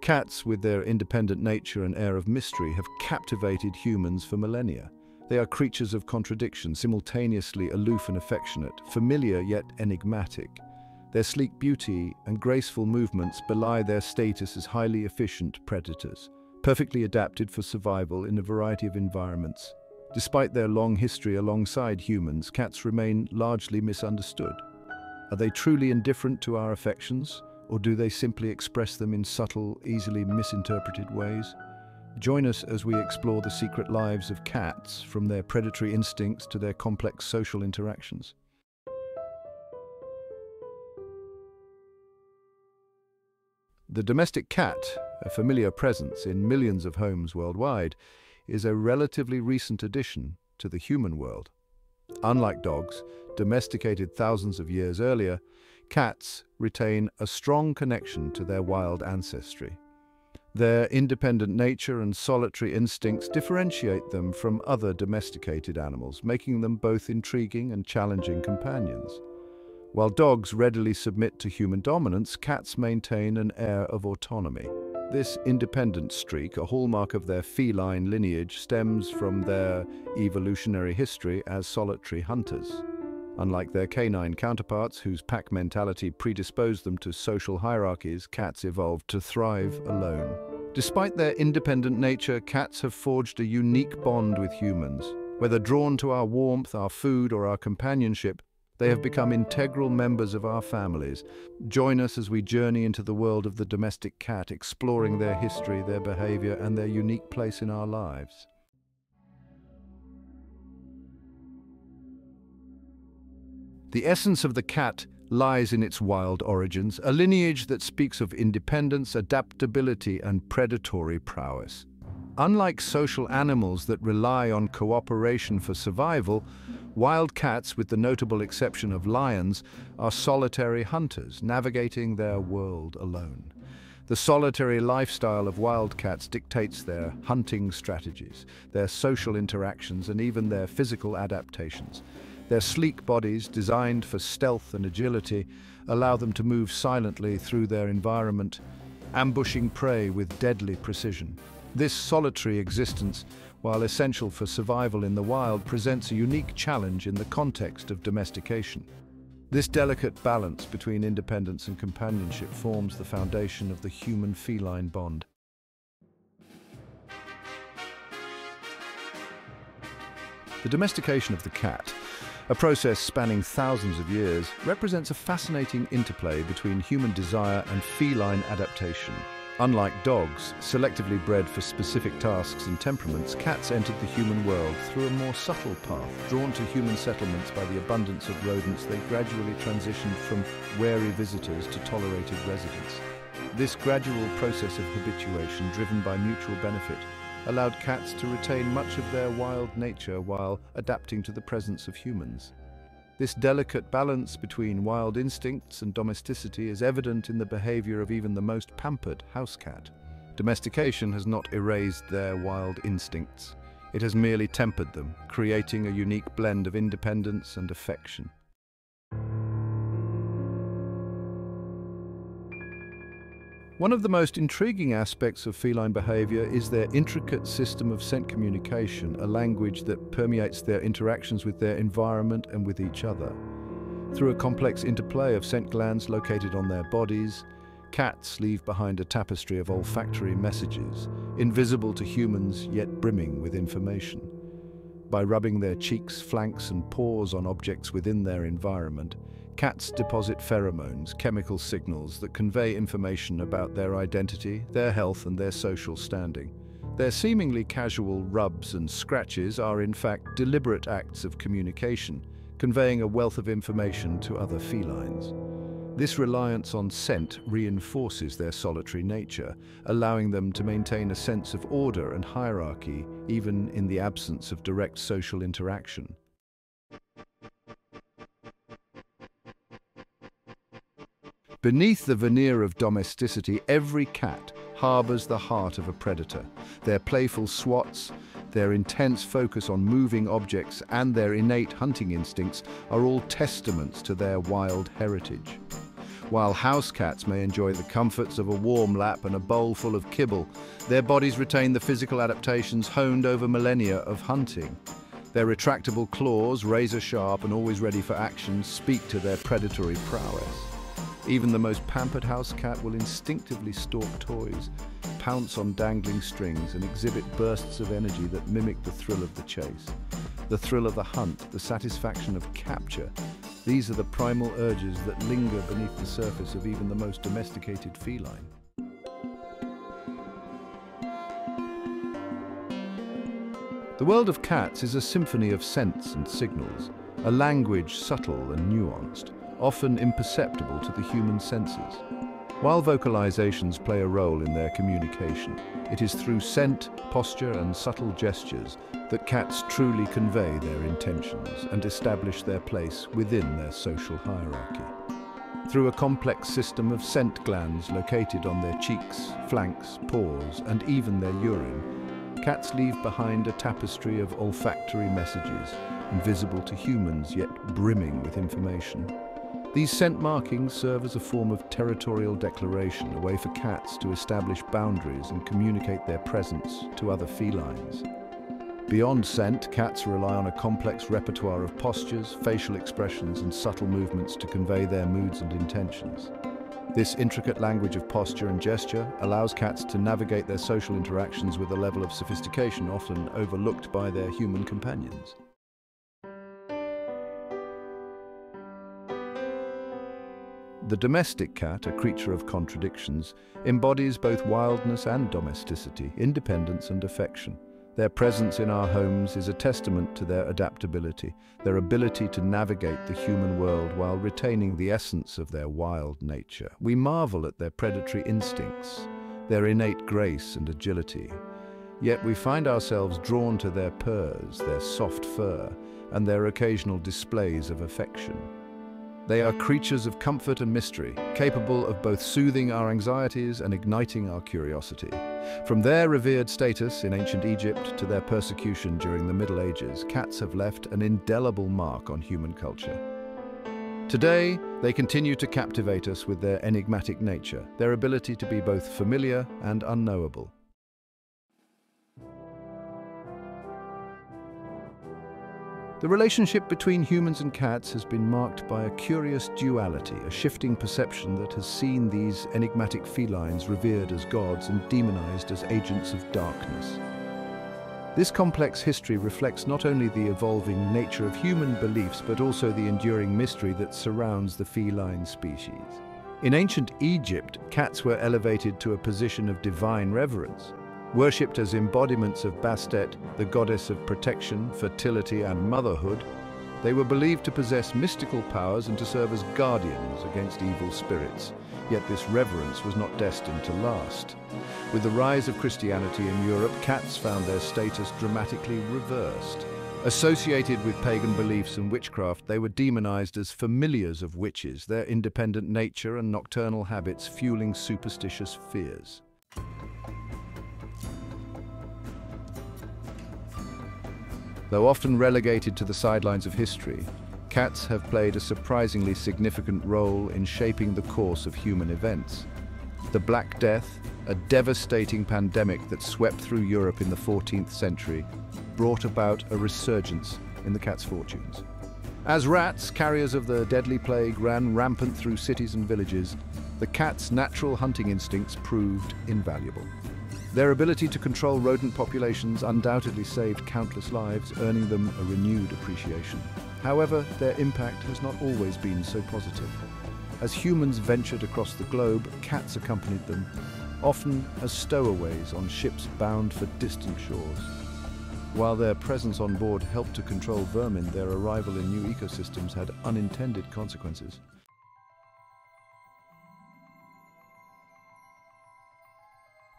Cats, with their independent nature and air of mystery, have captivated humans for millennia. They are creatures of contradiction, simultaneously aloof and affectionate, familiar yet enigmatic. Their sleek beauty and graceful movements belie their status as highly efficient predators, perfectly adapted for survival in a variety of environments. Despite their long history alongside humans, cats remain largely misunderstood. Are they truly indifferent to our affections, or do they simply express them in subtle, easily misinterpreted ways? Join us as we explore the secret lives of cats, from their predatory instincts to their complex social interactions. The domestic cat, a familiar presence in millions of homes worldwide, is a relatively recent addition to the human world. Unlike dogs, domesticated thousands of years earlier, cats retain a strong connection to their wild ancestry. Their independent nature and solitary instincts differentiate them from other domesticated animals, making them both intriguing and challenging companions. While dogs readily submit to human dominance, cats maintain an air of autonomy. This independent streak, a hallmark of their feline lineage, stems from their evolutionary history as solitary hunters. Unlike their canine counterparts, whose pack mentality predisposed them to social hierarchies, cats evolved to thrive alone. Despite their independent nature, cats have forged a unique bond with humans. Whether drawn to our warmth, our food, or our companionship, they have become integral members of our families. Join us as we journey into the world of the domestic cat, exploring their history, their behavior, and their unique place in our lives. The essence of the cat lies in its wild origins, a lineage that speaks of independence, adaptability, and predatory prowess. Unlike social animals that rely on cooperation for survival, Wild cats, with the notable exception of lions, are solitary hunters, navigating their world alone. The solitary lifestyle of wildcats dictates their hunting strategies, their social interactions, and even their physical adaptations. Their sleek bodies, designed for stealth and agility, allow them to move silently through their environment, ambushing prey with deadly precision. This solitary existence while essential for survival in the wild, presents a unique challenge in the context of domestication. This delicate balance between independence and companionship forms the foundation of the human-feline bond. The domestication of the cat, a process spanning thousands of years, represents a fascinating interplay between human desire and feline adaptation. Unlike dogs, selectively bred for specific tasks and temperaments, cats entered the human world through a more subtle path. Drawn to human settlements by the abundance of rodents, they gradually transitioned from wary visitors to tolerated residents. This gradual process of habituation, driven by mutual benefit, allowed cats to retain much of their wild nature while adapting to the presence of humans. This delicate balance between wild instincts and domesticity is evident in the behavior of even the most pampered house cat. Domestication has not erased their wild instincts. It has merely tempered them, creating a unique blend of independence and affection. One of the most intriguing aspects of feline behavior is their intricate system of scent communication, a language that permeates their interactions with their environment and with each other. Through a complex interplay of scent glands located on their bodies, cats leave behind a tapestry of olfactory messages, invisible to humans yet brimming with information. By rubbing their cheeks, flanks and paws on objects within their environment, Cats deposit pheromones, chemical signals that convey information about their identity, their health and their social standing. Their seemingly casual rubs and scratches are in fact deliberate acts of communication, conveying a wealth of information to other felines. This reliance on scent reinforces their solitary nature, allowing them to maintain a sense of order and hierarchy even in the absence of direct social interaction. Beneath the veneer of domesticity, every cat harbours the heart of a predator. Their playful swats, their intense focus on moving objects and their innate hunting instincts are all testaments to their wild heritage. While house cats may enjoy the comforts of a warm lap and a bowl full of kibble, their bodies retain the physical adaptations honed over millennia of hunting. Their retractable claws, razor sharp and always ready for action, speak to their predatory prowess. Even the most pampered house cat will instinctively stalk toys, pounce on dangling strings and exhibit bursts of energy that mimic the thrill of the chase. The thrill of the hunt, the satisfaction of capture, these are the primal urges that linger beneath the surface of even the most domesticated feline. The world of cats is a symphony of scents and signals, a language subtle and nuanced, often imperceptible to the human senses. While vocalizations play a role in their communication, it is through scent, posture and subtle gestures that cats truly convey their intentions and establish their place within their social hierarchy. Through a complex system of scent glands located on their cheeks, flanks, paws and even their urine, cats leave behind a tapestry of olfactory messages, invisible to humans yet brimming with information. These scent markings serve as a form of territorial declaration, a way for cats to establish boundaries and communicate their presence to other felines. Beyond scent, cats rely on a complex repertoire of postures, facial expressions and subtle movements to convey their moods and intentions. This intricate language of posture and gesture allows cats to navigate their social interactions with a level of sophistication often overlooked by their human companions. The domestic cat, a creature of contradictions, embodies both wildness and domesticity, independence and affection. Their presence in our homes is a testament to their adaptability, their ability to navigate the human world while retaining the essence of their wild nature. We marvel at their predatory instincts, their innate grace and agility. Yet we find ourselves drawn to their purrs, their soft fur, and their occasional displays of affection. They are creatures of comfort and mystery, capable of both soothing our anxieties and igniting our curiosity. From their revered status in ancient Egypt to their persecution during the Middle Ages, cats have left an indelible mark on human culture. Today, they continue to captivate us with their enigmatic nature, their ability to be both familiar and unknowable. The relationship between humans and cats has been marked by a curious duality, a shifting perception that has seen these enigmatic felines revered as gods and demonized as agents of darkness. This complex history reflects not only the evolving nature of human beliefs, but also the enduring mystery that surrounds the feline species. In ancient Egypt, cats were elevated to a position of divine reverence. Worshipped as embodiments of Bastet, the goddess of protection, fertility and motherhood, they were believed to possess mystical powers and to serve as guardians against evil spirits. Yet this reverence was not destined to last. With the rise of Christianity in Europe, cats found their status dramatically reversed. Associated with pagan beliefs and witchcraft, they were demonized as familiars of witches, their independent nature and nocturnal habits fueling superstitious fears. Though often relegated to the sidelines of history, cats have played a surprisingly significant role in shaping the course of human events. The Black Death, a devastating pandemic that swept through Europe in the 14th century, brought about a resurgence in the cat's fortunes. As rats, carriers of the deadly plague, ran rampant through cities and villages, the cat's natural hunting instincts proved invaluable. Their ability to control rodent populations undoubtedly saved countless lives, earning them a renewed appreciation. However, their impact has not always been so positive. As humans ventured across the globe, cats accompanied them, often as stowaways on ships bound for distant shores. While their presence on board helped to control vermin, their arrival in new ecosystems had unintended consequences.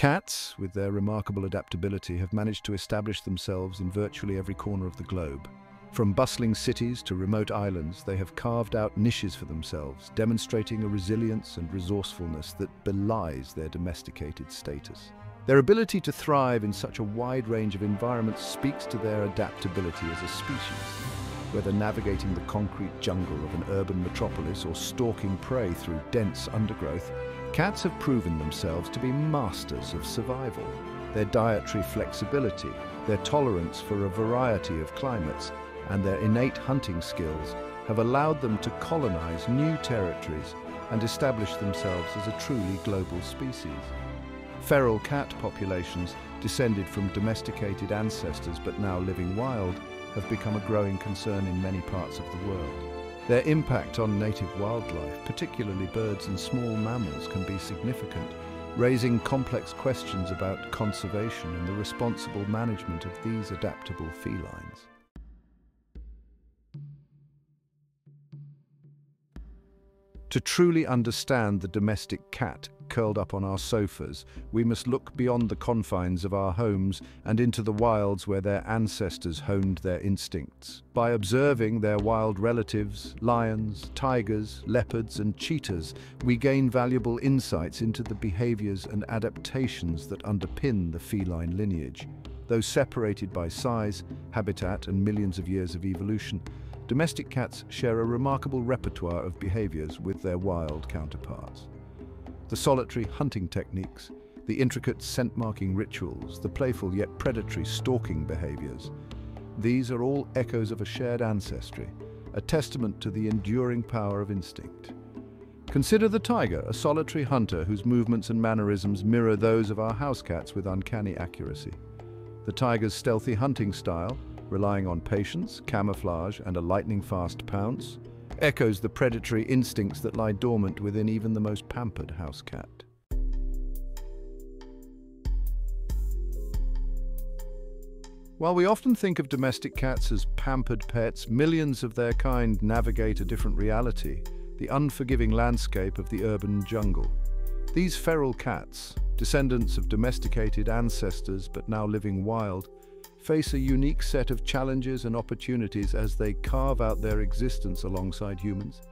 Cats, with their remarkable adaptability, have managed to establish themselves in virtually every corner of the globe. From bustling cities to remote islands, they have carved out niches for themselves, demonstrating a resilience and resourcefulness that belies their domesticated status. Their ability to thrive in such a wide range of environments speaks to their adaptability as a species. Whether navigating the concrete jungle of an urban metropolis or stalking prey through dense undergrowth, cats have proven themselves to be masters of survival. Their dietary flexibility, their tolerance for a variety of climates, and their innate hunting skills have allowed them to colonize new territories and establish themselves as a truly global species. Feral cat populations, descended from domesticated ancestors but now living wild, have become a growing concern in many parts of the world. Their impact on native wildlife, particularly birds and small mammals, can be significant, raising complex questions about conservation and the responsible management of these adaptable felines. To truly understand the domestic cat curled up on our sofas, we must look beyond the confines of our homes and into the wilds where their ancestors honed their instincts. By observing their wild relatives, lions, tigers, leopards and cheetahs, we gain valuable insights into the behaviors and adaptations that underpin the feline lineage. Though separated by size, habitat and millions of years of evolution, domestic cats share a remarkable repertoire of behaviors with their wild counterparts. The solitary hunting techniques, the intricate scent-marking rituals, the playful yet predatory stalking behaviors, these are all echoes of a shared ancestry, a testament to the enduring power of instinct. Consider the tiger, a solitary hunter whose movements and mannerisms mirror those of our house cats with uncanny accuracy. The tiger's stealthy hunting style, relying on patience, camouflage, and a lightning-fast pounce, echoes the predatory instincts that lie dormant within even the most pampered house cat. While we often think of domestic cats as pampered pets, millions of their kind navigate a different reality, the unforgiving landscape of the urban jungle. These feral cats, descendants of domesticated ancestors but now living wild, face a unique set of challenges and opportunities as they carve out their existence alongside humans.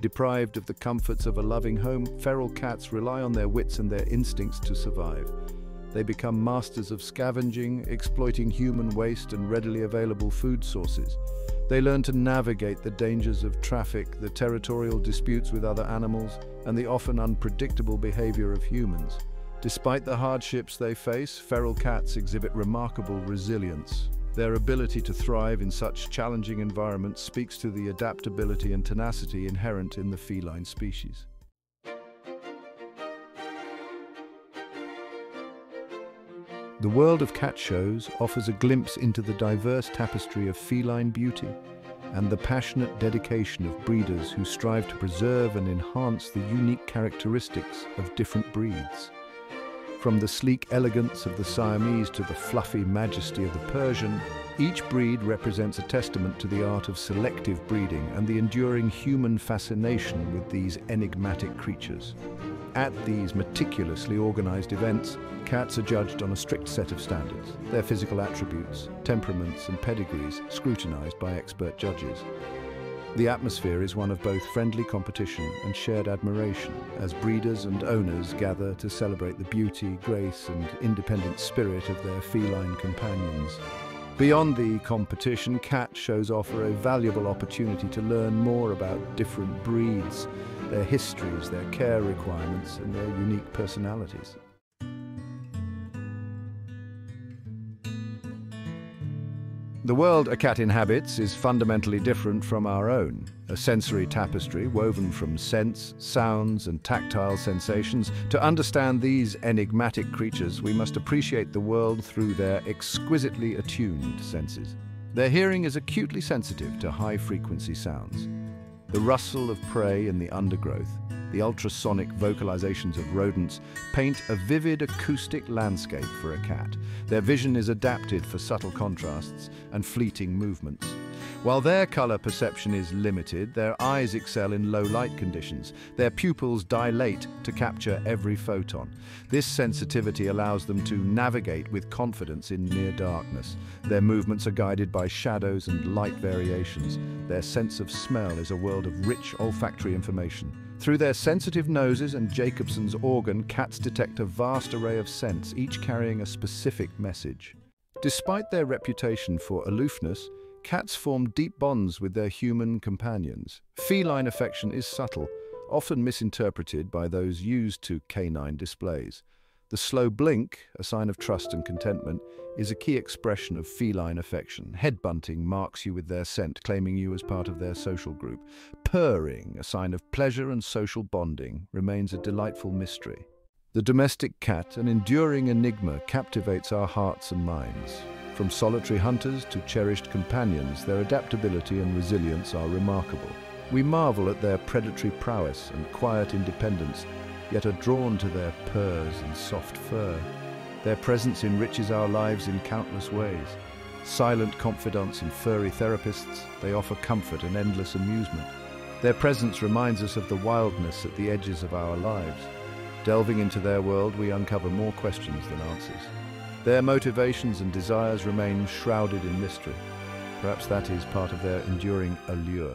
Deprived of the comforts of a loving home, feral cats rely on their wits and their instincts to survive. They become masters of scavenging, exploiting human waste and readily available food sources. They learn to navigate the dangers of traffic, the territorial disputes with other animals, and the often unpredictable behavior of humans. Despite the hardships they face, feral cats exhibit remarkable resilience. Their ability to thrive in such challenging environments speaks to the adaptability and tenacity inherent in the feline species. The world of cat shows offers a glimpse into the diverse tapestry of feline beauty and the passionate dedication of breeders who strive to preserve and enhance the unique characteristics of different breeds. From the sleek elegance of the Siamese to the fluffy majesty of the Persian, each breed represents a testament to the art of selective breeding and the enduring human fascination with these enigmatic creatures. At these meticulously organized events, cats are judged on a strict set of standards, their physical attributes, temperaments and pedigrees scrutinized by expert judges. The atmosphere is one of both friendly competition and shared admiration as breeders and owners gather to celebrate the beauty, grace and independent spirit of their feline companions. Beyond the competition, cat shows offer a valuable opportunity to learn more about different breeds, their histories, their care requirements and their unique personalities. The world a cat inhabits is fundamentally different from our own, a sensory tapestry woven from scents, sounds and tactile sensations. To understand these enigmatic creatures, we must appreciate the world through their exquisitely attuned senses. Their hearing is acutely sensitive to high-frequency sounds. The rustle of prey in the undergrowth, the ultrasonic vocalizations of rodents paint a vivid acoustic landscape for a cat. Their vision is adapted for subtle contrasts and fleeting movements. While their color perception is limited, their eyes excel in low light conditions. Their pupils dilate to capture every photon. This sensitivity allows them to navigate with confidence in near darkness. Their movements are guided by shadows and light variations. Their sense of smell is a world of rich olfactory information. Through their sensitive noses and Jacobson's organ, cats detect a vast array of scents, each carrying a specific message. Despite their reputation for aloofness, cats form deep bonds with their human companions. Feline affection is subtle, often misinterpreted by those used to canine displays. The slow blink, a sign of trust and contentment, is a key expression of feline affection. Head-bunting marks you with their scent, claiming you as part of their social group. Purring, a sign of pleasure and social bonding, remains a delightful mystery. The domestic cat, an enduring enigma, captivates our hearts and minds. From solitary hunters to cherished companions, their adaptability and resilience are remarkable. We marvel at their predatory prowess and quiet independence, yet are drawn to their purrs and soft fur. Their presence enriches our lives in countless ways. Silent confidants and furry therapists, they offer comfort and endless amusement. Their presence reminds us of the wildness at the edges of our lives. Delving into their world, we uncover more questions than answers. Their motivations and desires remain shrouded in mystery. Perhaps that is part of their enduring allure.